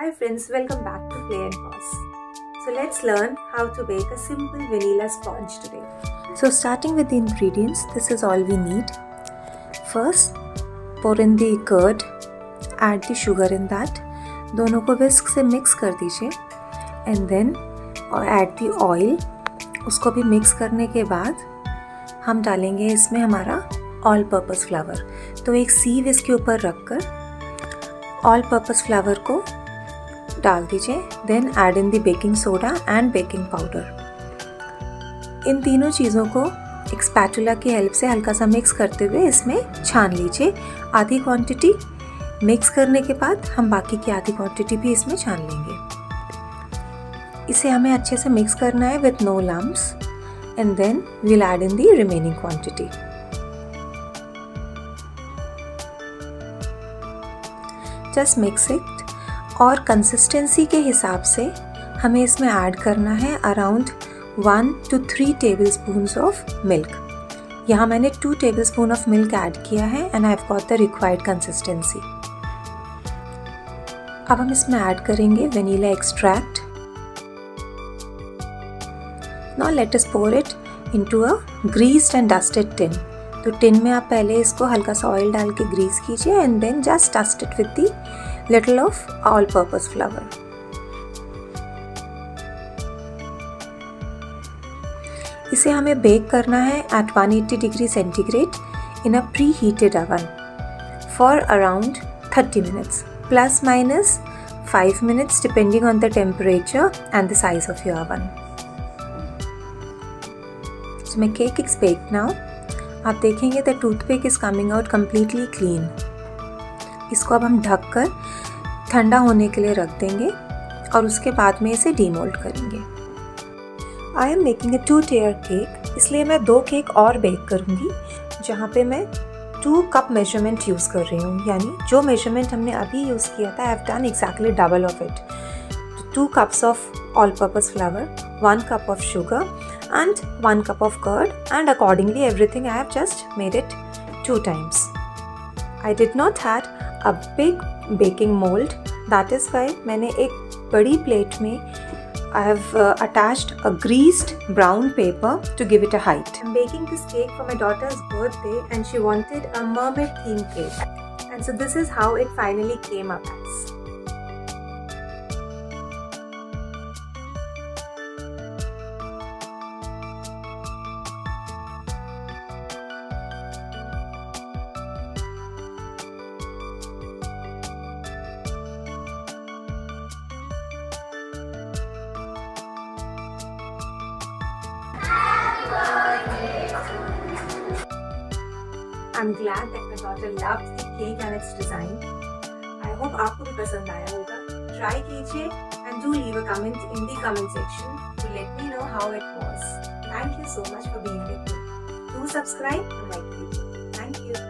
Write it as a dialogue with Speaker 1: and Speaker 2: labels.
Speaker 1: Hi friends, welcome back to Play and Pause. So let's learn how to bake a simple vanilla sponge today.
Speaker 2: So starting with the ingredients, this is all we need. First, pour in the curd, add the sugar in that. दोनों को whisk से mix कर दीजिए and then add the oil उसको भी mix करने के बाद हम डालेंगे इसमें हमारा ऑल पर्पस फ्लावर तो एक सीव इसके ऊपर रखकर ऑल पर्पस फ्लावर को डाल दीजिए then add in the baking soda and baking powder इन तीनों चीज़ों को एक स्पैटुला की हेल्प से हल्का सा मिक्स करते हुए इसमें छान लीजिए। आधी क्वांटिटी मिक्स करने के बाद हम बाकी की आधी क्वांटिटी भी इसमें छान लेंगे। इसे हमें अच्छे से मिक्स करना है with no lumps and then we'll add in the remaining quantity just mix it और कंसिस्टेंसी के हिसाब से हमें इसमें ऐड करना है around one two three tablespoon of milk यहाँ मैंने two tablespoon of milk add किया है and I have got the required consistency अब हम इसमें ऐड करेंगे vanilla extract now let us pour it into a greased and dusted tin तो tin में आप पहले इसको हल्का सा ऑयल डाल के ग्रीस कीजिए and then just dust it with the little of all purpose flour इसे हमें बेक करना है at 180 degree centigrade in a preheated oven for around 30 minutes plus minus 5 minutes depending on the temperature and the size of your oven So my cake is baked now. आप देखेंगे the toothpick is coming out completely clean इसको अब हम ढक कर ठंडा होने के लिए रख देंगे और उसके बाद में इसे डीमोल्ड करेंगे। I am making a two tier cake इसलिए मैं दो केक और बेक करूँगी, जहाँ पे मैं टू कप मेज़रमेंट यूज़ कर रही हूँ। यानी जो मेज़रमेंट हमने अभी यूज़ किया था I have done exactly double of it two cups of all purpose flour one cup of sugar and 1 cup of curd, and accordingly everything I have just made it 2 times. I did not had a big baking mold that is why मैंने एक बड़ी plate में I have uh, attached a greased brown paper to give it a height.
Speaker 1: I'm baking this cake for my daughter's birthday and she wanted a mermaid theme cake. And so this is how it finally came up as. I'm glad that my daughter loved the cake and its design. I hope आपको भी पसंद आया होगा. Try कीजिए and do leave a comment in the comment section to let me know how it was. Thank you so much for being with me. Do subscribe and like the video.